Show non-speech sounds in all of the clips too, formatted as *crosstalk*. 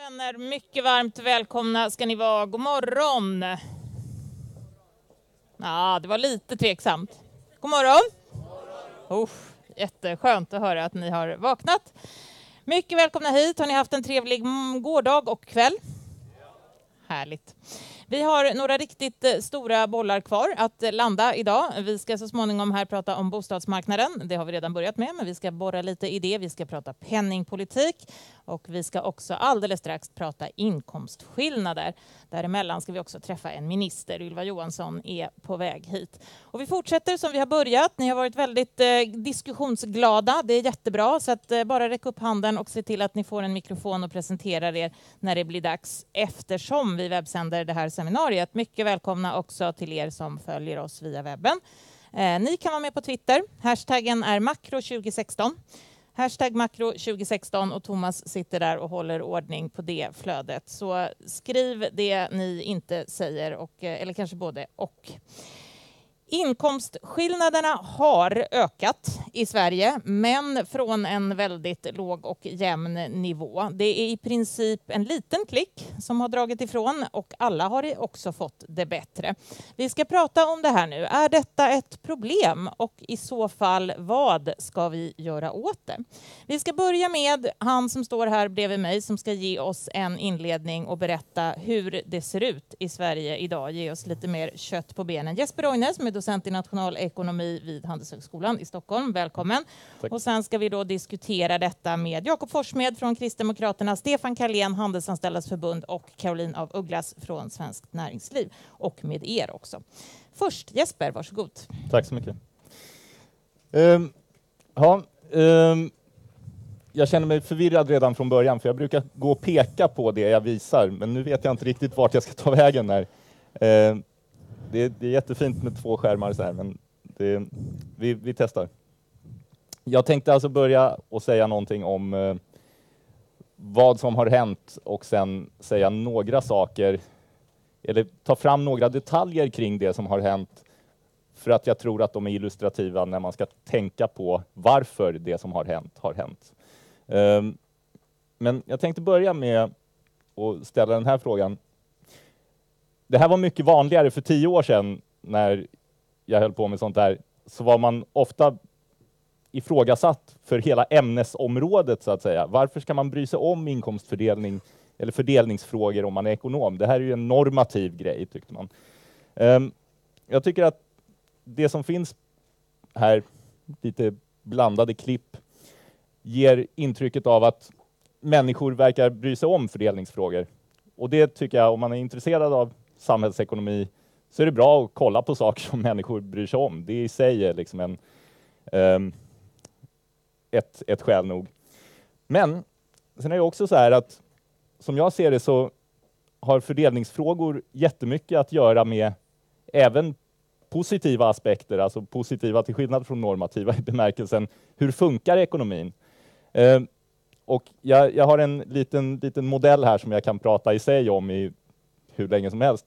Vänner, mycket varmt välkomna ska ni vara. God morgon! Ja, det var lite tveksamt. God morgon! morgon. Oh, jätteskönt att höra att ni har vaknat. Mycket välkomna hit. Har ni haft en trevlig gårdag och kväll? Ja. Härligt. Vi har några riktigt eh, stora bollar kvar att eh, landa idag. Vi ska så småningom här prata om bostadsmarknaden. Det har vi redan börjat med, men vi ska borra lite i det. Vi ska prata penningpolitik och vi ska också alldeles strax prata inkomstskillnader. Däremellan ska vi också träffa en minister. Ylva Johansson är på väg hit. Och vi fortsätter som vi har börjat. Ni har varit väldigt eh, diskussionsglada. Det är jättebra, så att, eh, bara räck upp handen och se till att ni får en mikrofon och presenterar er när det blir dags eftersom vi webbsänder det här seminariet. Mycket välkomna också till er som följer oss via webben. Eh, ni kan vara med på Twitter. Hashtaggen är makro2016. Hashtag makro 2016 och Thomas sitter där och håller ordning på det flödet. Så skriv det ni inte säger, och, eh, eller kanske både och. Inkomstskillnaderna har ökat i Sverige, men från en väldigt låg och jämn nivå. Det är i princip en liten klick som har dragit ifrån och alla har också fått det bättre. Vi ska prata om det här nu. Är detta ett problem och i så fall vad ska vi göra åt det? Vi ska börja med han som står här bredvid mig som ska ge oss en inledning och berätta hur det ser ut i Sverige idag. Ge oss lite mer kött på benen. Jesper Roine som är docent i nationalekonomi vid Handelshögskolan i Stockholm. Välkommen. Tack. Och sen ska vi då diskutera detta med Jakob Forssmed från Kristdemokraterna, Stefan Karlén, Handelsanställdas förbund och Caroline av Ugglas från Svenskt Näringsliv och med er också. Först Jesper, varsågod. Tack så mycket. Um, ja, um, jag känner mig förvirrad redan från början, för jag brukar gå och peka på det jag visar, men nu vet jag inte riktigt vart jag ska ta vägen. Här. Uh, det, är, det är jättefint med två skärmar så här, men det, vi, vi testar. Jag tänkte alltså börja och säga någonting om eh, vad som har hänt och sen säga några saker, eller ta fram några detaljer kring det som har hänt för att jag tror att de är illustrativa när man ska tänka på varför det som har hänt har hänt. Um, men jag tänkte börja med att ställa den här frågan. Det här var mycket vanligare för tio år sedan när jag höll på med sånt där. Så var man ofta ifrågasatt för hela ämnesområdet så att säga. Varför ska man bry sig om inkomstfördelning eller fördelningsfrågor om man är ekonom? Det här är ju en normativ grej tyckte man. Um, jag tycker att det som finns här, lite blandade klipp, ger intrycket av att människor verkar bry sig om fördelningsfrågor. Och det tycker jag, om man är intresserad av samhällsekonomi så är det bra att kolla på saker som *laughs* människor bryr sig om. Det i sig är liksom en, um, ett, ett skäl nog. Men sen är det också så här att som jag ser det så har fördelningsfrågor jättemycket att göra med även positiva aspekter, alltså positiva till skillnad från normativa i bemärkelsen hur funkar ekonomin? Eh, och jag, jag, har en liten, liten modell här som jag kan prata i sig om i hur länge som helst.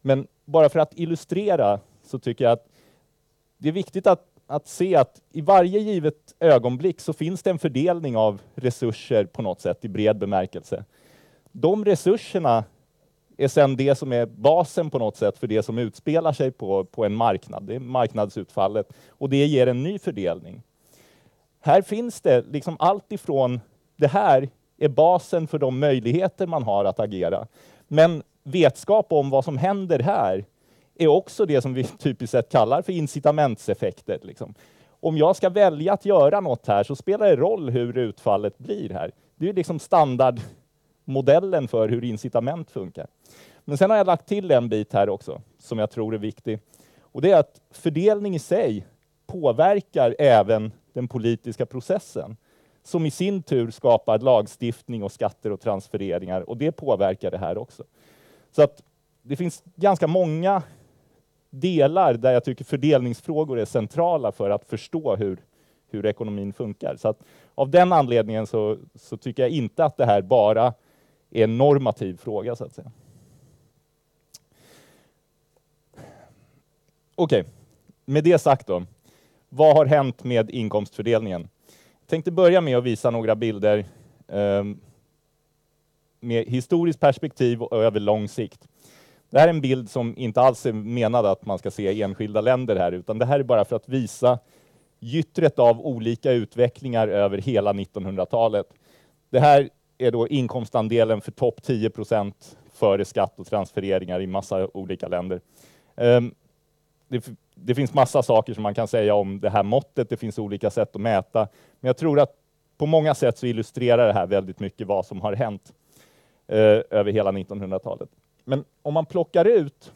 Men bara för att illustrera så tycker jag att det är viktigt att, att se att i varje givet ögonblick så finns det en fördelning av resurser på något sätt i bred bemärkelse. De resurserna är sedan det som är basen på något sätt för det som utspelar sig på, på en marknad. Det är marknadsutfallet och det ger en ny fördelning. Här finns det liksom allt ifrån det här är basen för de möjligheter man har att agera. Men vetskap om vad som händer här är också det som vi *laughs* typiskt sett kallar för incitamentseffekter. Liksom. Om jag ska välja att göra något här så spelar det roll hur utfallet blir här. Det är liksom standardmodellen för hur incitament funkar. Men sen har jag lagt till en bit här också som jag tror är viktig. Och det är att fördelning i sig påverkar även den politiska processen som i sin tur skapar lagstiftning och skatter och transfereringar och det påverkar det här också. Så att det finns ganska många delar där jag tycker fördelningsfrågor är centrala för att förstå hur, hur ekonomin funkar. Så att av den anledningen så, så tycker jag inte att det här bara är en normativ fråga så att säga. Okej, okay. med det sagt då. Vad har hänt med inkomstfördelningen? Jag tänkte börja med att visa några bilder um, med historiskt perspektiv och över lång sikt. Det här är en bild som inte alls är menad att man ska se enskilda länder här, utan det här är bara för att visa gyttret av olika utvecklingar över hela 1900-talet. Det här är då inkomstandelen för topp 10 procent före skatt och transfereringar i massa olika länder. Ehm, det, det, finns massa saker som man kan säga om det här måttet. Det finns olika sätt att mäta, men jag tror att på många sätt så illustrerar det här väldigt mycket vad som har hänt Eh, över hela 1900-talet. Men om man plockar ut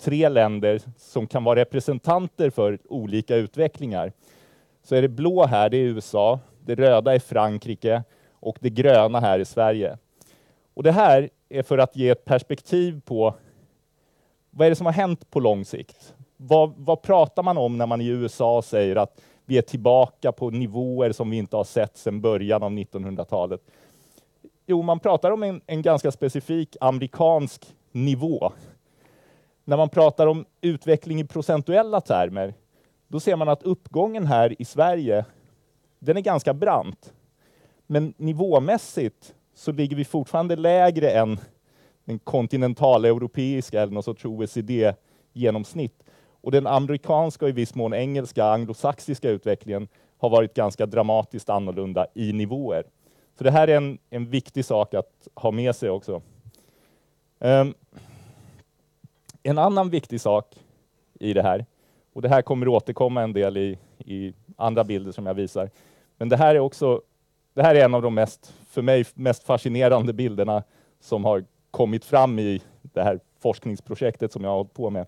tre länder som kan vara representanter för olika utvecklingar så är det blå här, det är USA, det röda är Frankrike och det gröna här är Sverige. Och det här är för att ge ett perspektiv på vad är det som har hänt på lång sikt? Vad, vad pratar man om när man i USA säger att vi är tillbaka på nivåer som vi inte har sett sedan början av 1900-talet? Jo, man pratar om en, en ganska specifik amerikansk nivå. När man pratar om utveckling i procentuella termer, då ser man att uppgången här i Sverige, den är ganska brant. Men nivåmässigt så ligger vi fortfarande lägre än den kontinentaleuropeiska eller något sorts OECD-genomsnitt. Och den amerikanska och i viss mån engelska, anglosaxiska utvecklingen har varit ganska dramatiskt annorlunda i nivåer. Så det här är en, en viktig sak att ha med sig också. Um, en annan viktig sak i det här, och det här kommer återkomma en del i, i andra bilder som jag visar, men det här är också det här är en av de mest, för mig, mest fascinerande bilderna som har kommit fram i det här forskningsprojektet som jag har hållit på med.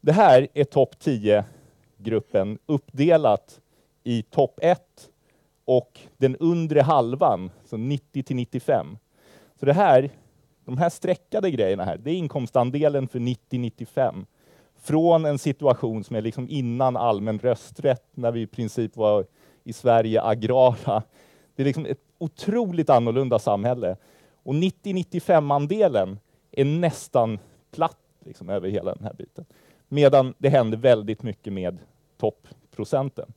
Det här är topp 10-gruppen uppdelat i topp 1 och den undre halvan, så 90 till 95. Så det här, de här streckade grejerna här, det är inkomstandelen för 90-95. Från en situation som är liksom innan allmän rösträtt, när vi i princip var i Sverige agrara. Det är liksom ett otroligt annorlunda samhälle. Och 90-95-andelen är nästan platt liksom, över hela den här biten. Medan det händer väldigt mycket med toppprocenten.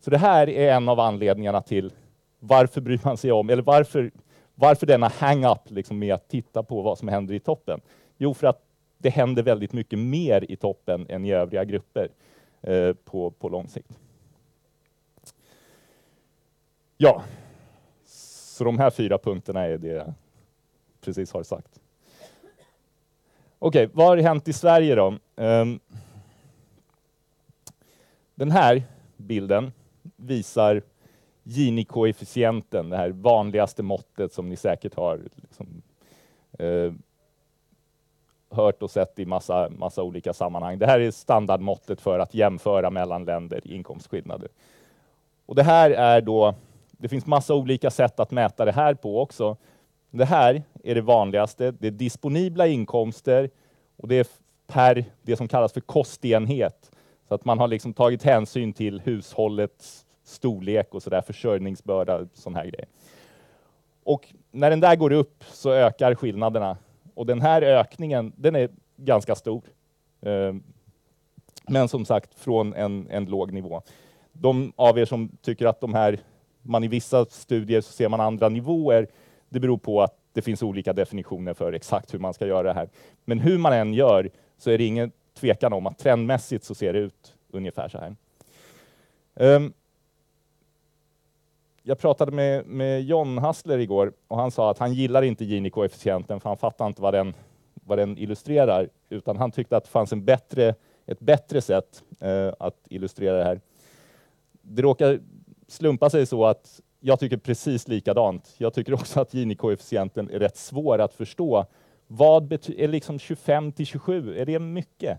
Så det här är en av anledningarna till varför bryr man sig om, eller varför, varför denna hang-up liksom med att titta på vad som händer i toppen? Jo, för att det händer väldigt mycket mer i toppen än i övriga grupper eh, på, på lång sikt. Ja, så de här fyra punkterna är det jag precis har sagt. Okej, okay, vad har hänt i Sverige då? Um, den här bilden visar Gini-koefficienten, det här vanligaste måttet som ni säkert har liksom, eh, hört och sett i massa, massa olika sammanhang. Det här är standardmåttet för att jämföra mellan länder i inkomstskillnader. Och det här är då det finns massa olika sätt att mäta det här på också. Det här är det vanligaste. Det är disponibla inkomster och det är per det som kallas för kostenhet. Så att man har liksom tagit hänsyn till hushållets storlek och så där, försörjningsbörda, sån här grejer. Och när den där går upp så ökar skillnaderna. Och den här ökningen, den är ganska stor. Ehm, men som sagt, från en, en låg nivå. De av er som tycker att de här man i vissa studier så ser man andra nivåer. Det beror på att det finns olika definitioner för exakt hur man ska göra det här. Men hur man än gör så är det ingen tvekan om att trendmässigt så ser det ut ungefär så här. Um, jag pratade med, med John Hassler igår och han sa att han gillar inte Gini-koefficienten för han fattar inte vad den, vad den illustrerar, utan han tyckte att det fanns en bättre, ett bättre sätt eh, att illustrera det här. Det råkar slumpa sig så att jag tycker precis likadant. Jag tycker också att Gini-koefficienten är rätt svår att förstå. Vad är liksom 25 till 27? Är det mycket?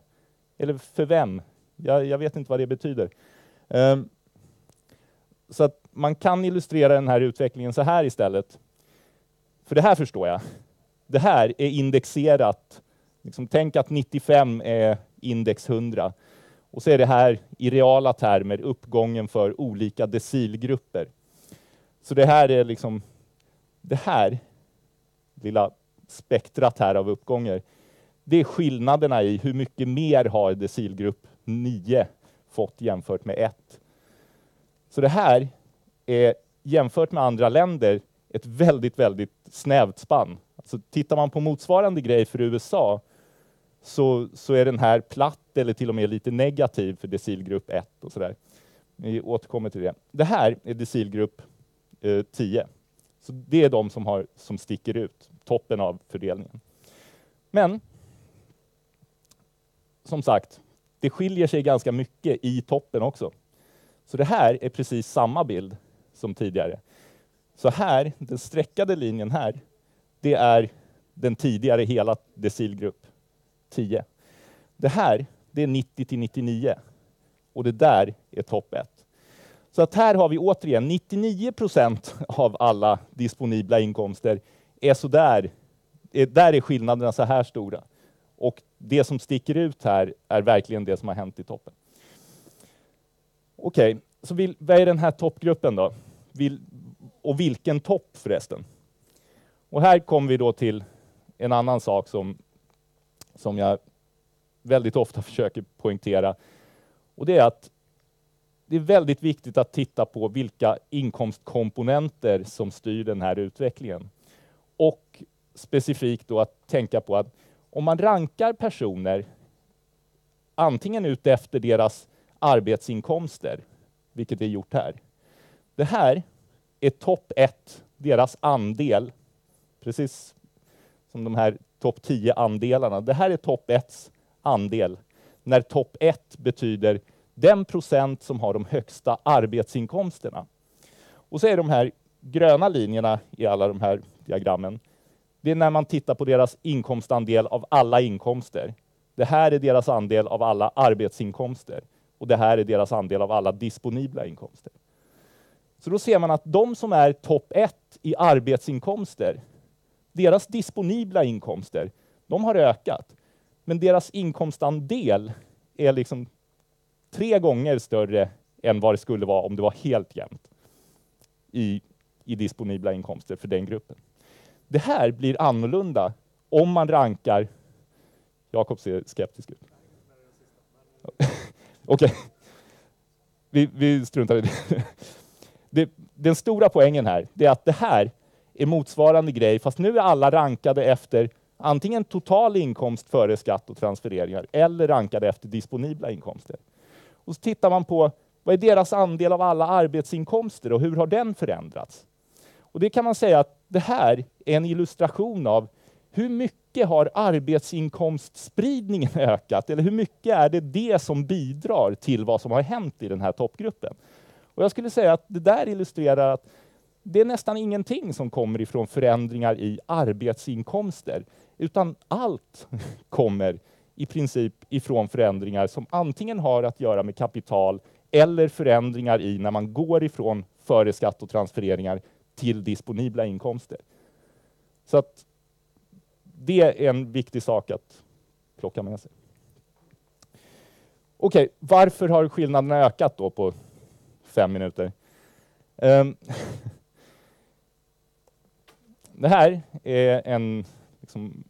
Eller för vem? Jag, jag vet inte vad det betyder. Um, så att man kan illustrera den här utvecklingen så här istället. För det här förstår jag. Det här är indexerat. Liksom, tänk att 95 är index 100. Och så är det här i reala termer uppgången för olika decilgrupper. Så det här är liksom, det här lilla spektrat här av uppgångar, det är skillnaderna i hur mycket mer har decilgrupp 9 fått jämfört med 1. Så det här är jämfört med andra länder ett väldigt, väldigt snävt spann. Alltså, tittar man på motsvarande grej för USA så, så är den här platt eller till och med lite negativ för decilgrupp 1 och sådär. Vi återkommer till det. Det här är decilgrupp eh, 10. Så det är de som, har, som sticker ut, toppen av fördelningen. Men som sagt, det skiljer sig ganska mycket i toppen också. Så det här är precis samma bild som tidigare. Så här, den streckade linjen här, det är den tidigare hela decilgrupp 10. Det här, det är 90 till 99 och det där är topp 1. Så att här har vi återigen 99 procent av alla disponibla inkomster är så där. Där är skillnaderna så här stora. Och det som sticker ut här är verkligen det som har hänt i toppen. Okej, okay, så vill, vad är den här toppgruppen då? Och vilken topp förresten? Och här kommer vi då till en annan sak som, som jag väldigt ofta *laughs* försöker poängtera. Och det är att det är väldigt viktigt att titta på vilka inkomstkomponenter som styr den här utvecklingen. Och specifikt då att tänka på att om man rankar personer antingen utefter deras arbetsinkomster, vilket är gjort här. Det här är topp 1, deras andel, precis som de här topp 10 andelarna. Det här är topp 1 andel, när topp 1 betyder den procent som har de högsta arbetsinkomsterna. Och så är de här gröna linjerna i alla de här diagrammen, det är när man tittar på deras inkomstandel av alla inkomster. Det här är deras andel av alla arbetsinkomster och det här är deras andel av alla disponibla inkomster. Så då ser man att de som är topp 1 i arbetsinkomster, deras disponibla inkomster, de har ökat. Men deras inkomstandel är liksom tre gånger större än vad det skulle vara om det var helt jämnt i, i disponibla inkomster för den gruppen. Det här blir annorlunda om man rankar... Jakob ser skeptisk ut. *laughs* Okej. Okay. Vi, vi struntar i det det. Den stora poängen här är att det här är motsvarande grej, fast nu är alla rankade efter antingen total inkomst före skatt och transfereringar eller rankade efter disponibla inkomster. Och så tittar man på vad är deras andel av alla arbetsinkomster och hur har den förändrats? Och det kan man säga att det här är en illustration av hur mycket har arbetsinkomstspridningen *laughs* ökat? Eller hur mycket är det det som bidrar till vad som har hänt i den här toppgruppen? Och jag skulle säga att det där illustrerar att det är nästan ingenting som kommer ifrån förändringar i arbetsinkomster, utan allt *laughs* kommer i princip ifrån förändringar som antingen har att göra med kapital eller förändringar i när man går ifrån före skatt och transfereringar till disponibla inkomster. Så att det är en viktig sak att plocka med sig. Okej, okay, varför har skillnaderna ökat då på fem minuter? Um, *laughs* det här är en liksom,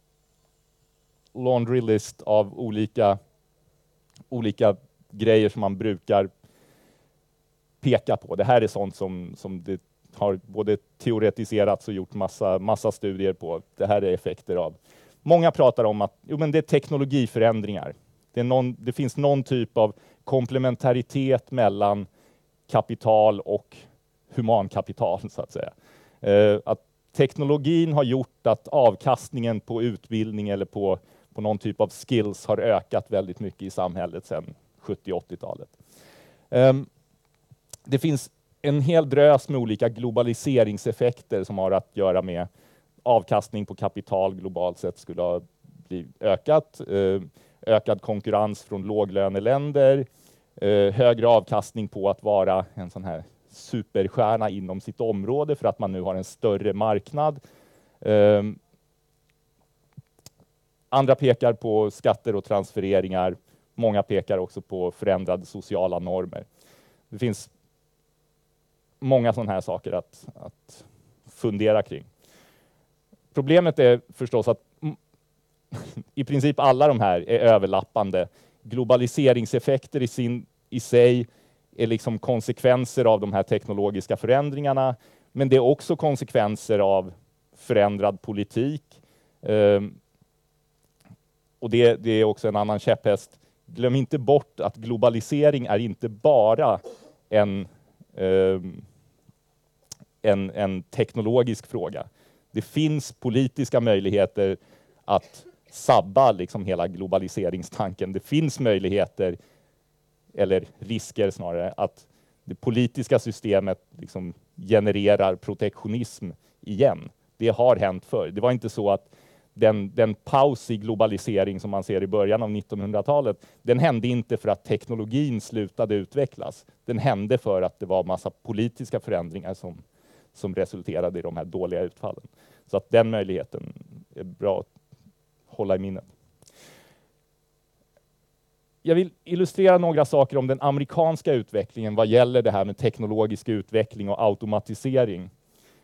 laundry list av olika, olika grejer som man brukar peka på. Det här är sånt som, som det har både teoretiserats och gjort massa, massa studier på. Det här är effekter av. Många pratar om att jo, men det är teknologiförändringar. Det, är någon, det finns någon typ av komplementaritet mellan kapital och humankapital, så att säga. Eh, att teknologin har gjort att avkastningen på utbildning eller på, på någon typ av skills har ökat väldigt mycket i samhället sedan 70-80-talet. Ehm, det finns en hel drös med olika globaliseringseffekter som har att göra med avkastning på kapital globalt sett skulle ha ökat, eh, ökad konkurrens från låglöneländer, Eh, högre avkastning på att vara en sån här superstjärna inom sitt område för att man nu har en större marknad. Ehm, andra pekar på skatter och transfereringar. Många pekar också på förändrade sociala normer. Det finns många sådana här saker att, att fundera kring. Problemet är förstås att *laughs* i princip alla de här är överlappande. Globaliseringseffekter i, sin, i sig är liksom konsekvenser av de här teknologiska förändringarna Men det är också konsekvenser av förändrad politik. Um, och det, det, är också en annan käpphäst. Glöm inte bort att globalisering är inte bara en, um, en, en teknologisk fråga. Det finns politiska möjligheter att sabba liksom hela globaliseringstanken. Det finns möjligheter, eller risker snarare, att det politiska systemet liksom genererar protektionism igen. Det har hänt förr. Det var inte så att den, den paus i globalisering som man ser i början av 1900-talet, den hände inte för att teknologin slutade utvecklas. Den hände för att det var massa politiska förändringar som, som resulterade i de här dåliga utfallen. Så att den möjligheten är bra att hålla i minnet. Jag vill illustrera några saker om den amerikanska utvecklingen vad gäller det här med teknologisk utveckling och automatisering.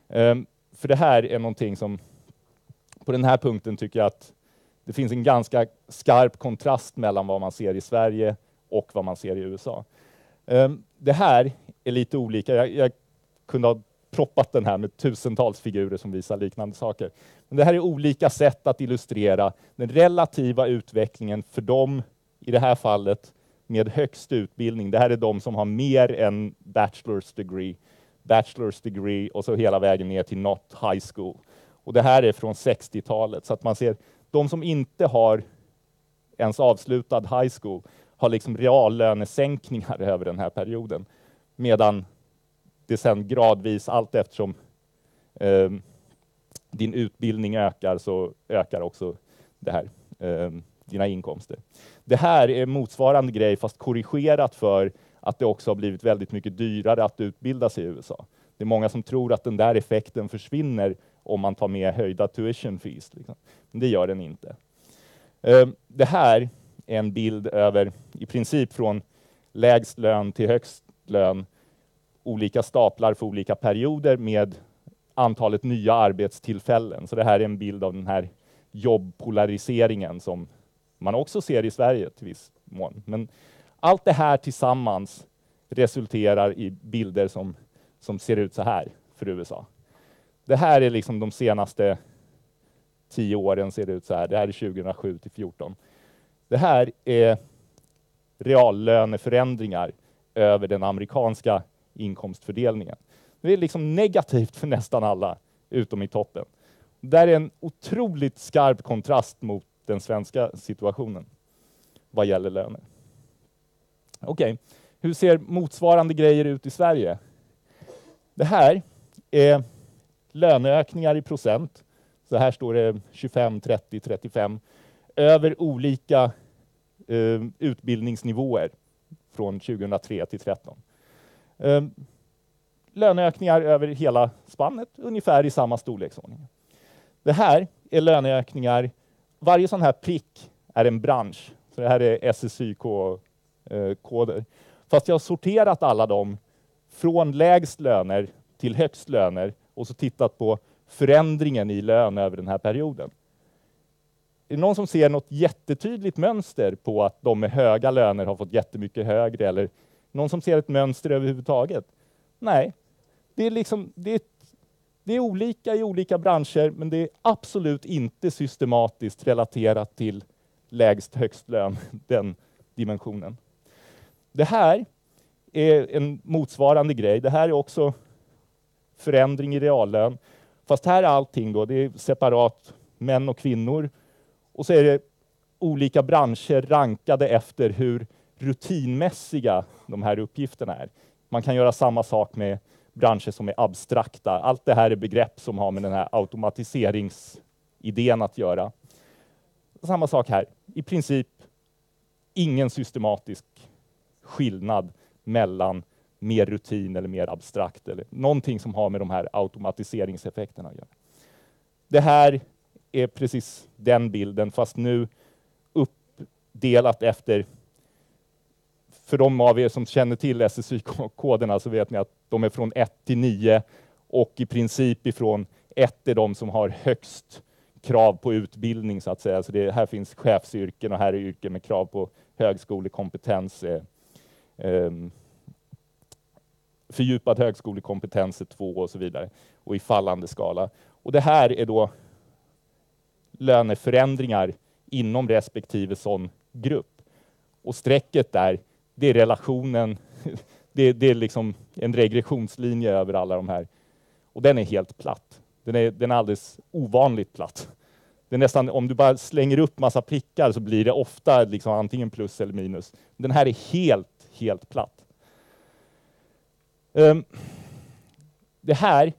Um, för det här är någonting som, på den här punkten tycker jag att det finns en ganska skarp kontrast mellan vad man ser i Sverige och vad man ser i USA. Um, det här är lite olika. Jag, jag kunde ha proppat den här med tusentals figurer som visar liknande saker. Men det här är olika sätt att illustrera den relativa utvecklingen för dem, i det här fallet, med högst utbildning. Det här är de som har mer än bachelor's degree, bachelor's degree och så hela vägen ner till not high school. Och det här är från 60-talet, så att man ser de som inte har ens avslutad high school har liksom reallönesänkningar *laughs* över den här perioden, medan det sen gradvis, allt eftersom eh, din utbildning ökar, så ökar också det här, eh, dina inkomster. Det här är motsvarande grej, fast korrigerat för att det också har blivit väldigt mycket dyrare att utbilda sig i USA. Det är många som tror att den där effekten försvinner om man tar med höjda tuition fees. Liksom. Men det gör den inte. Ehm, det här är en bild över, i princip från lägst lön till högst lön olika staplar för olika perioder med antalet nya arbetstillfällen. Så det här är en bild av den här jobbpolariseringen som man också ser i Sverige till viss mån. Men allt det här tillsammans resulterar i bilder som, som ser ut så här för USA. Det här är liksom de senaste tio åren ser det ut så här. Det här är 2007 till 2014. Det här är reallöneförändringar över den amerikanska inkomstfördelningen. Det är liksom negativt för nästan alla, utom i toppen. Där är en otroligt skarp kontrast mot den svenska situationen vad gäller löner. Okej, okay. hur ser motsvarande grejer ut i Sverige? Det här är löneökningar i procent. Så här står det 25, 30, 35 över olika eh, utbildningsnivåer från 2003 till 2013. Ehm, löneökningar över hela spannet, ungefär i samma storleksordning. Det här är löneökningar. Varje sån här prick är en bransch. Så det här är SSYK-koder. Eh, Fast jag har sorterat alla dem från lägst löner till högst löner och så tittat på förändringen i lön över den här perioden. Är det någon som ser något jättetydligt mönster på att de med höga löner har fått jättemycket högre eller någon som ser ett mönster överhuvudtaget? Nej, det är, liksom, det är, det är olika i olika branscher, men det är absolut inte systematiskt relaterat till lägst högst lön, *laughs* den dimensionen. Det här är en motsvarande grej. Det här är också förändring i reallön. Fast här är allting då, det är separat män och kvinnor. Och så är det olika branscher rankade efter hur rutinmässiga de här uppgifterna är. Man kan göra samma sak med branscher som är abstrakta. Allt det här är begrepp som har med den här automatiseringsidén att göra. Samma sak här. I princip ingen systematisk skillnad mellan mer rutin eller mer abstrakt eller någonting som har med de här automatiseringseffekterna att göra. Det här är precis den bilden, fast nu uppdelat efter för de av er som känner till SSY-koderna så vet ni att de är från 1 till 9 och i princip ifrån 1 är de som har högst krav på utbildning så att säga. Så det, här finns chefsyrken och här är yrken med krav på högskolekompetens. Eh, eh, fördjupad högskolekompetens är 2 och så vidare och i fallande skala. Och det här är då löneförändringar inom respektive sån grupp. Och strecket där, det är relationen, *laughs* det, det är liksom en regressionslinje över alla de här. Och den är helt platt. Den är, den är alldeles ovanligt platt. Det är nästan, om du bara slänger upp massa prickar så blir det ofta liksom antingen plus eller minus. Den här är helt, helt platt. Um, det här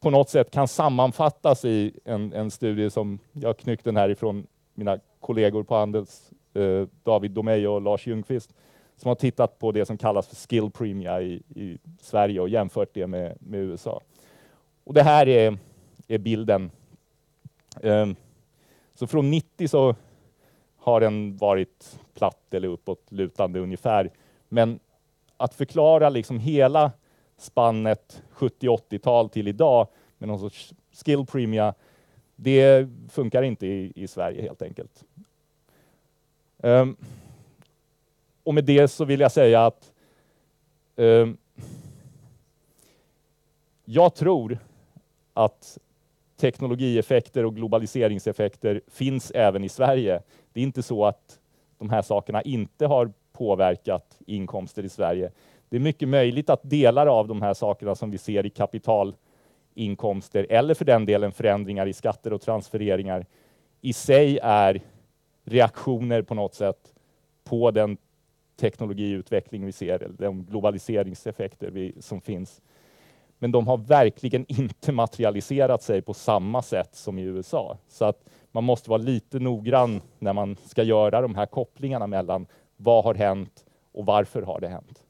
på något sätt kan sammanfattas i en, en studie som jag knyckte den här ifrån mina kollegor på Handels, Eh, David Domeij och Lars Ljungqvist, som har tittat på det som kallas för skill premia i, i Sverige och jämfört det med, med USA. Och det här är, är bilden. Um, så från 90 så har den varit platt eller uppåt lutande ungefär. Men att förklara liksom hela spannet 70-80-tal till idag med någon sorts skill premia, det funkar inte i, i Sverige helt enkelt. Um, och med det så vill jag säga att um, jag tror att teknologieffekter och globaliseringseffekter finns även i Sverige. Det är inte så att de här sakerna inte har påverkat inkomster i Sverige. Det är mycket möjligt att delar av de här sakerna som vi ser i kapitalinkomster eller för den delen förändringar i skatter och transfereringar i sig är reaktioner på något sätt på den teknologiutveckling vi ser, eller de globaliseringseffekter vi, som finns. Men de har verkligen *laughs* inte materialiserat sig på samma sätt som i USA. Så att man måste vara lite noggrann när man ska göra de här kopplingarna mellan vad har hänt och varför har det hänt.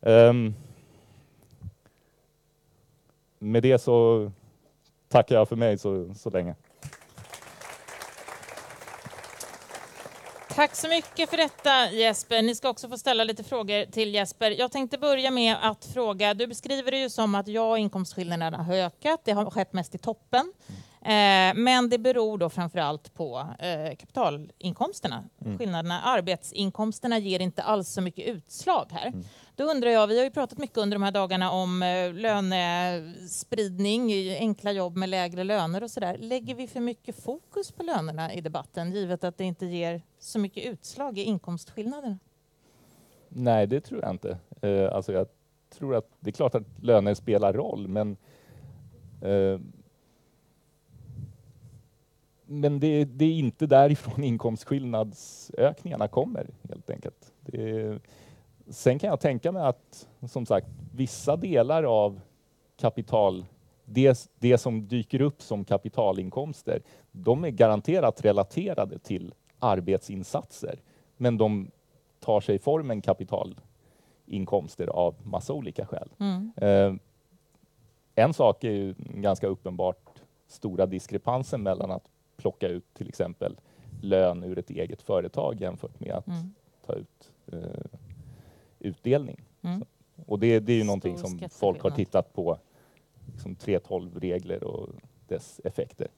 Um, med det så tackar jag för mig så, så länge. Tack så mycket för detta Jesper. Ni ska också få ställa lite frågor till Jesper. Jag tänkte börja med att fråga, du beskriver det ju som att ja, inkomstskillnaderna har ökat. Det har skett mest i toppen. Eh, men det beror då framförallt på eh, kapitalinkomsterna. Mm. Skillnaderna, arbetsinkomsterna ger inte alls så mycket utslag här. Mm. Då undrar jag, vi har ju pratat mycket under de här dagarna om eh, lönespridning, enkla jobb med lägre löner och sådär. Lägger vi för mycket fokus på lönerna i debatten givet att det inte ger så mycket utslag i inkomstskillnaderna? Nej, det tror jag inte. Alltså jag tror att det är klart att löner spelar roll, men men det, det, är inte därifrån *laughs* inkomstskillnadsökningarna kommer helt enkelt. Det, sen kan jag tänka mig att som sagt vissa delar av kapital, det, det som dyker upp som kapitalinkomster, de är garanterat relaterade till arbetsinsatser, men de tar sig formen kapitalinkomster av massa olika skäl. Mm. Eh, en sak är ju ganska uppenbart stora diskrepansen mellan att plocka ut till exempel lön ur ett eget företag jämfört med att mm. ta ut eh, utdelning. Mm. och det, det är ju någonting som folk har tittat på, liksom 3.12-regler och dess effekter.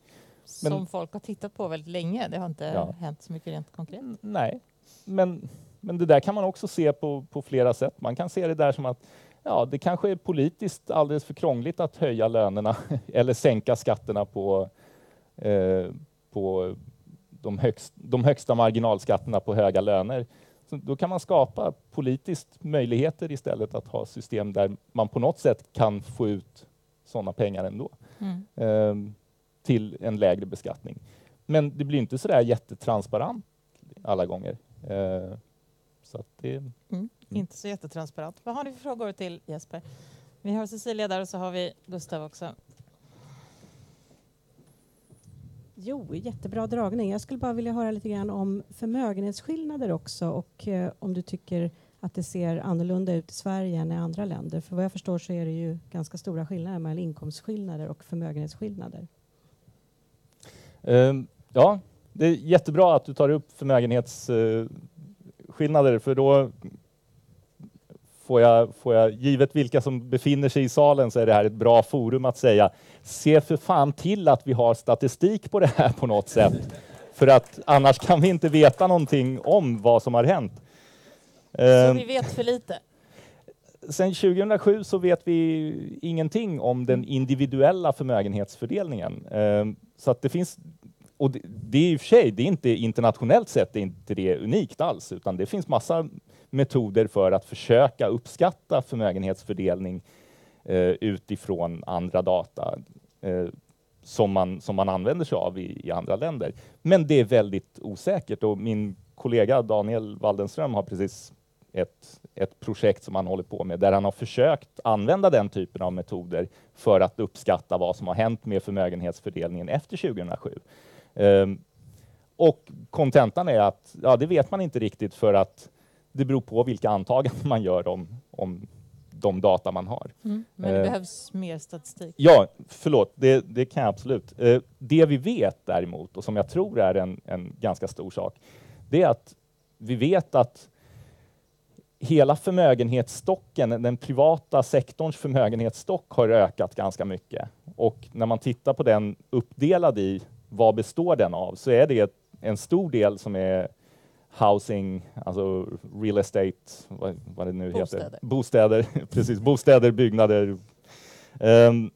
Men, som folk har tittat på väldigt länge. Det har inte ja. hänt så mycket rent konkret. Nej, men, men det där kan man också se på, på flera sätt. Man kan se det där som att ja, det kanske är politiskt alldeles för krångligt att höja lönerna *laughs* eller sänka skatterna på, eh, på de, högst, de högsta marginalskatterna på höga löner. Så då kan man skapa politiskt möjligheter istället att ha system där man på något sätt kan få ut sådana pengar ändå mm. eh, till en lägre beskattning. Men det blir inte så där jättetransparent alla gånger. Eh, så det, mm. Mm. Inte så jättetransparent. Vad har ni för frågor till Jesper? Vi har Cecilia där och så har vi Gustav också. Jo, jättebra dragning. Jag skulle bara vilja höra lite grann om förmögenhetsskillnader också och eh, om du tycker att det ser annorlunda ut i Sverige än i andra länder. För vad jag förstår så är det ju ganska stora skillnader mellan inkomstskillnader och förmögenhetsskillnader. Um, ja, det är jättebra att du tar upp förmögenhetsskillnader eh, för då får jag, får jag, givet vilka som befinner sig i salen så är det här ett bra forum att säga se för fan till att vi har statistik på det här på något sätt. För att annars kan vi inte veta någonting om vad som har hänt. Så vi ehm, vet för lite? sen 2007 så vet vi ingenting om den individuella förmögenhetsfördelningen. Eh, så att det finns och det, det är i och för sig, det är inte internationellt sett, det är inte det unikt alls, utan det finns massa metoder för att försöka uppskatta förmögenhetsfördelning eh, utifrån andra data eh, som, man, som man använder sig av i, i, andra länder. Men det är väldigt osäkert och min kollega Daniel Waldenström har precis ett, ett projekt som han håller på med där han har försökt använda den typen av metoder för att uppskatta vad som har hänt med förmögenhetsfördelningen efter 2007. Um, ehm, och kontentan är att ja, det vet man inte riktigt för att det beror på vilka antaganden man gör om, om de data man har. Mm, men det uh, behövs mer statistik? Ja, förlåt, det, det kan jag absolut. Uh, det vi vet däremot, och som jag tror är en, en ganska stor sak, det är att vi vet att hela förmögenhetsstocken, den privata sektorns förmögenhetsstock har ökat ganska mycket. Och när man tittar på den uppdelad i vad består den av, så är det en stor del som är housing, alltså real estate, vad, vad det nu bostäder. heter. Bostäder. *laughs* precis, bostäder, byggnader. Um,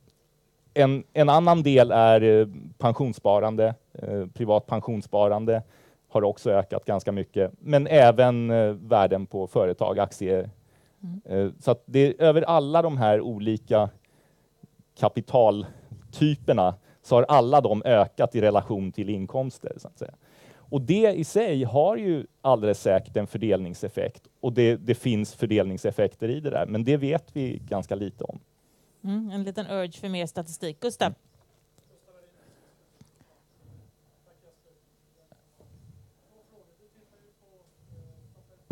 en, en, annan del är eh, pensionssparande, eh, privat pensionssparande har också ökat ganska mycket, men även eh, värden på företag, aktier. Mm. Eh, så det är över alla de här olika kapitaltyperna så har alla de ökat i relation till inkomster. Så att säga. Och det i sig har ju alldeles säkert en fördelningseffekt och det, det finns fördelningseffekter i det där, men det vet vi ganska lite om. Mm, en liten urge för mer statistik. Gustav?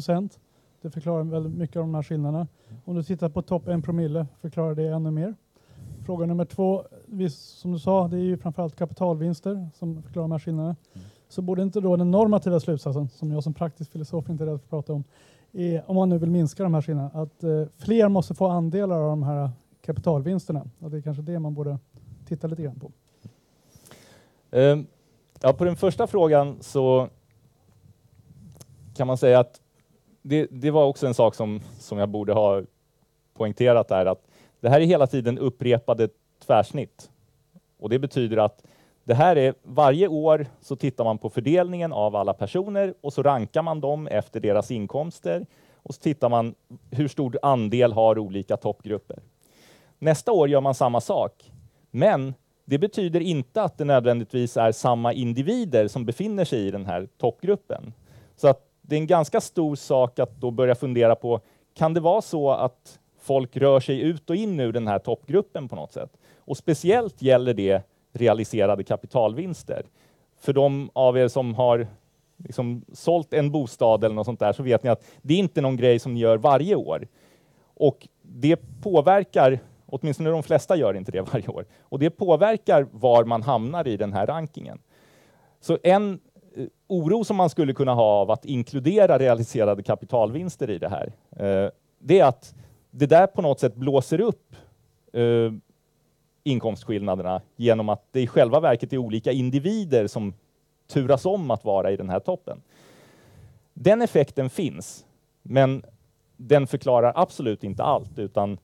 procent. Det förklarar väldigt mycket av de här skillnaderna. Om du tittar på topp en promille förklarar det ännu mer. Fråga nummer två, som du sa, det är ju framförallt kapitalvinster som förklarar de här skillnaderna. Mm. Så borde inte då den normativa slutsatsen, som jag som praktisk filosof inte är rädd för att prata om, är, om man nu vill minska de här skillnaderna, att eh, fler måste få andelar av de här kapitalvinsterna. Och det är kanske det man borde titta lite grann på. Um, ja, på den första frågan så kan man säga att det, det, var också en sak som, som jag borde ha poängterat där, att det här är hela tiden upprepade tvärsnitt. Och det betyder att det här är varje år så tittar man på fördelningen av alla personer och så rankar man dem efter deras inkomster och så tittar man hur stor andel har olika toppgrupper. Nästa år gör man samma sak, men det betyder inte att det nödvändigtvis är samma individer som befinner sig i den här toppgruppen. Så att det är en ganska stor sak att då börja fundera på, kan det vara så att folk rör sig ut och in ur den här toppgruppen på något sätt? Och speciellt gäller det realiserade kapitalvinster. För de av er som har liksom sålt en bostad eller något sånt där så vet ni att det är inte någon grej som ni gör varje år. Och det påverkar, åtminstone de flesta gör inte det *laughs* varje år, och det påverkar var man hamnar i den här rankingen. Så en eh, oro som man skulle kunna ha av att inkludera realiserade kapitalvinster i det här, eh, det är att det där på något sätt blåser upp eh, inkomstskillnaderna genom att det i själva verket är olika individer som turas om att vara i den här toppen. Den effekten finns, men den förklarar absolut inte allt, utan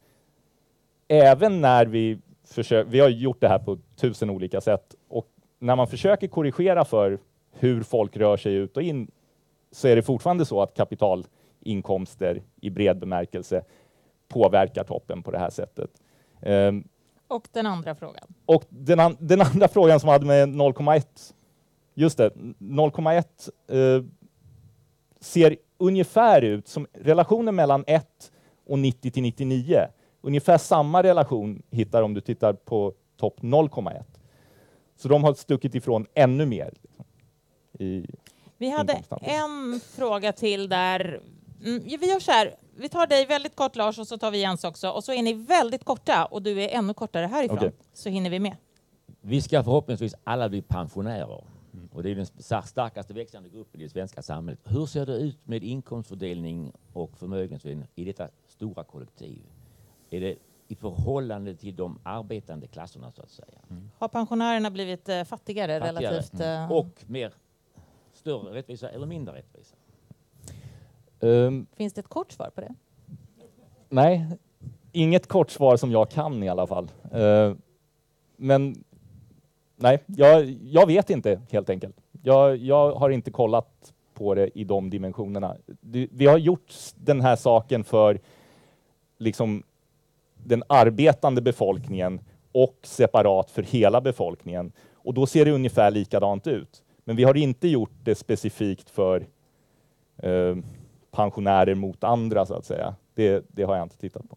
även när vi försöker, vi har gjort det här på tusen olika sätt, och när man försöker korrigera för hur folk rör sig ut och in så är det fortfarande så att kapitalinkomster i bred bemärkelse påverkar toppen på det här sättet. Ehm, och den andra frågan? Och den, an den andra frågan som hade med 0,1, just det, 0,1 eh, ser ungefär ut som relationen mellan 1 och 90 till 99. Ungefär samma relation hittar om du tittar på topp 0,1. Så de har stuckit ifrån ännu mer i Vi hade en fråga till där. Mm, vi gör så här, vi tar dig väldigt kort Lars och så tar vi Jens också och så är ni väldigt korta och du är ännu kortare härifrån okay. så hinner vi med. Vi ska förhoppningsvis alla bli pensionärer mm. och det är den starkaste växande gruppen i det svenska samhället. Hur ser det ut med inkomstfördelning och förmögenhetsfördelning i detta stora kollektiv? Är det i förhållande till de arbetande klasserna så att säga? Mm. Har pensionärerna blivit eh, fattigare, fattigare, relativt? Mm. Och mer större rättvisa eller mindre rättvisa? Um, Finns det ett kort svar på det? Nej, inget kort svar som jag kan i alla fall. Eh, men nej, jag, jag vet inte helt enkelt. Jag, jag har inte kollat på det i de dimensionerna. Vi har gjort den här saken för liksom den arbetande befolkningen och separat för hela befolkningen. Och då ser det ungefär likadant ut. Men vi har inte gjort det specifikt för eh, pensionärer mot andra så att säga. Det, det har jag inte tittat på.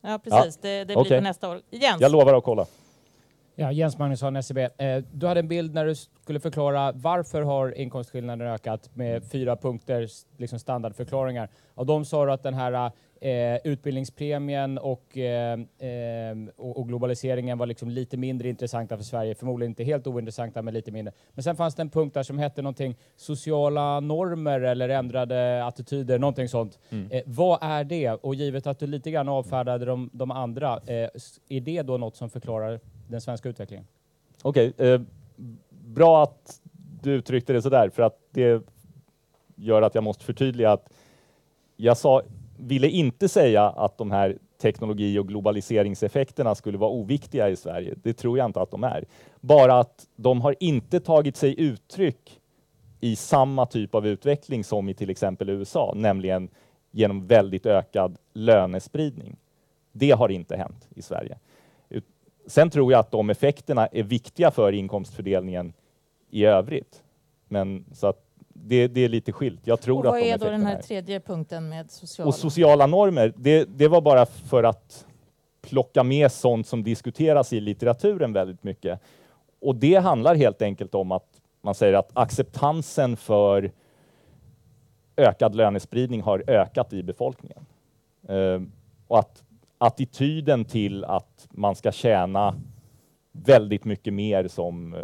Ja, precis. Det, det blir för nästa år. Jens, Jag lovar att kolla. Ja, Jens Magnusson, SEB. Eh, du hade en bild när du skulle förklara varför har inkomstskillnaden ökat med fyra punkter, liksom standardförklaringar. Av dem sa du att den här eh, utbildningspremien och, eh, eh, och, och globaliseringen var liksom lite mindre intressanta för Sverige. Förmodligen inte helt ointressanta, men lite mindre. Men sen fanns det en punkt där som hette någonting sociala normer eller ändrade attityder, någonting sånt. Mm. Eh, vad är det? Och givet att du lite grann avfärdade de, de andra, eh, är det då något som förklarar den svenska utvecklingen? Okej, eh, bra att du uttryckte det sådär för att det gör att jag måste förtydliga att jag sa, ville inte säga att de här teknologi och globaliseringseffekterna skulle vara oviktiga i Sverige. Det tror jag inte att de är. Bara att de har inte tagit sig uttryck i samma typ av utveckling som i till exempel USA, nämligen genom väldigt ökad lönespridning. Det har inte hänt i Sverige. Sen tror jag att de effekterna är viktiga för inkomstfördelningen i övrigt. Men så att det, det är lite skilt. Jag tror och att vad de är då den här är. tredje punkten med sociala? Och sociala normer, det, det var bara för att plocka med sånt som diskuteras i litteraturen väldigt mycket. Och det handlar helt enkelt om att man säger att acceptansen för ökad lönespridning har ökat i befolkningen. Eh, och att attityden till att man ska tjäna väldigt mycket mer som eh,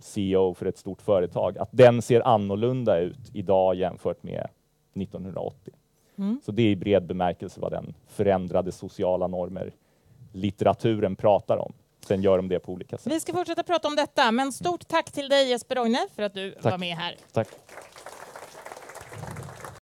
CEO för ett stort företag, att den ser annorlunda ut idag jämfört med 1980. Mm. Så det är i bred bemärkelse vad den förändrade sociala normer litteraturen pratar om. Sen gör de det på olika sätt. Vi ska fortsätta prata om detta, men stort tack till dig Jesper Rogne för att du var Tack. med här. Tack.